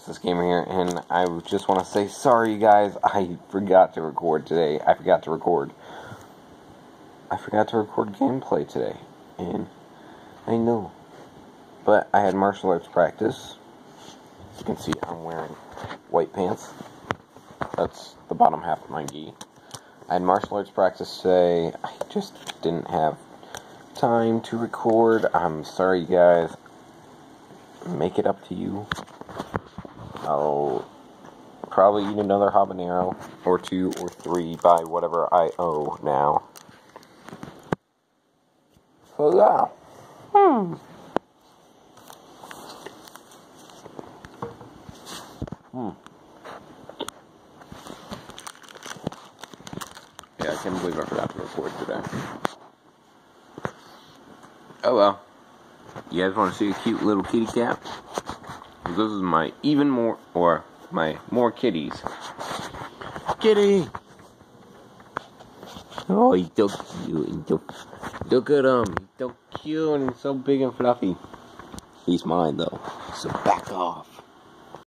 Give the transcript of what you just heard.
Justice Gamer here, and I just want to say sorry, you guys. I forgot to record today. I forgot to record. I forgot to record gameplay today, and I know. But I had martial arts practice. As you can see, I'm wearing white pants. That's the bottom half of my gi. I had martial arts practice today. I just didn't have time to record. I'm sorry, you guys. Make it up to you. I'll probably eat another habanero or two or three by whatever I owe now. So yeah. Hmm. Hmm. Yeah, I can't believe I forgot to record today. Oh well. You guys want to see a cute little kitty cat? This is my even more, or my more kitties. Kitty! Oh, um, he's so cute. Look at him. He's so cute and so big and fluffy. He's mine, though. So back off.